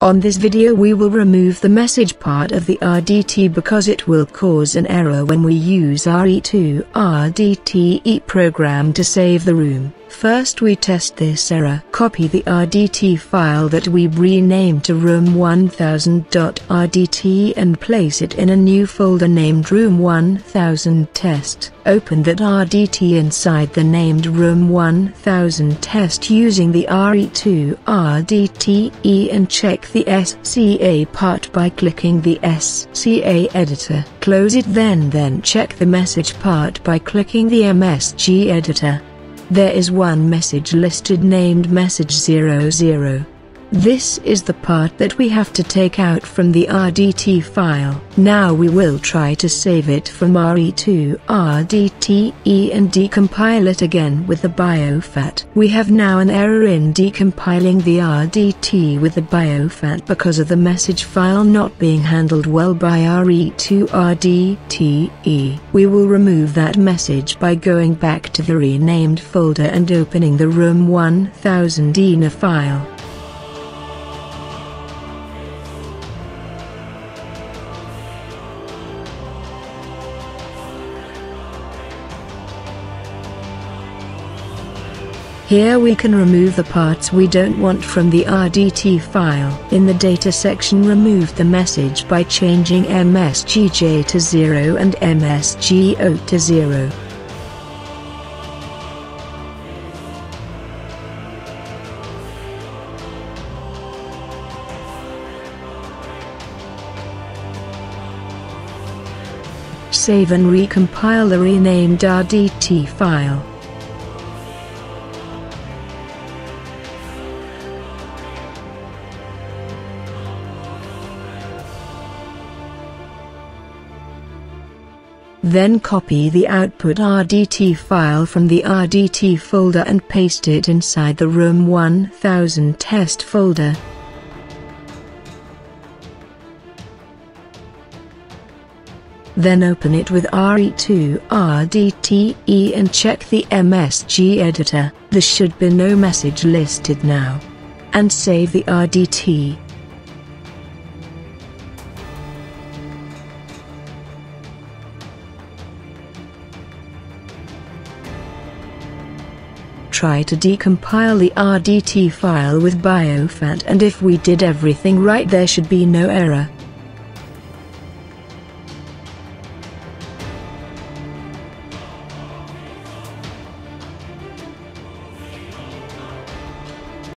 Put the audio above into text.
On this video we will remove the message part of the RDT because it will cause an error when we use RE2 RDTE program to save the room. First we test this error. Copy the RDT file that we renamed to room1000.rdt and place it in a new folder named room 1000 test. Open that RDT inside the named room 1000 test using the RE2 RDTE and check the SCA part by clicking the SCA editor. Close it then then check the message part by clicking the MSG editor. There is one message listed named message 00. This is the part that we have to take out from the RDT file. Now we will try to save it from RE2 RDTE and decompile it again with the biofat. We have now an error in decompiling the RDT with the biofat because of the message file not being handled well by RE2 RDTE. We will remove that message by going back to the renamed folder and opening the room 1000 ENA file. Here we can remove the parts we don't want from the RDT file. In the data section remove the message by changing MSGJ to 0 and MSGO to 0. Save and recompile the renamed RDT file. Then copy the output RDT file from the RDT folder and paste it inside the Room 1000 test folder. Then open it with RE2 RDTE and check the MSG editor, there should be no message listed now. And save the RDT. Try to decompile the RDT file with biofat and if we did everything right there should be no error.